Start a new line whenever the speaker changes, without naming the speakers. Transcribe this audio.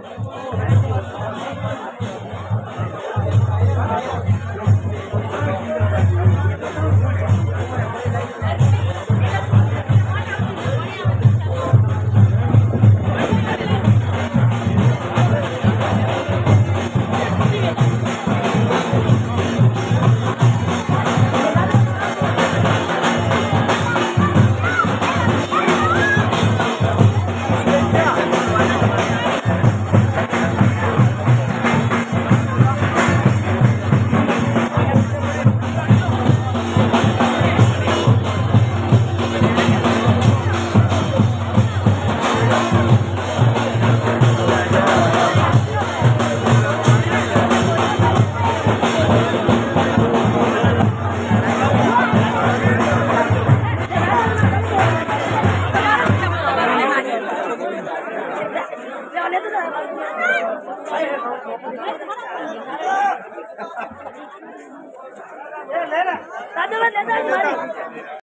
Vamos! 连着的，来！来来来来来，了，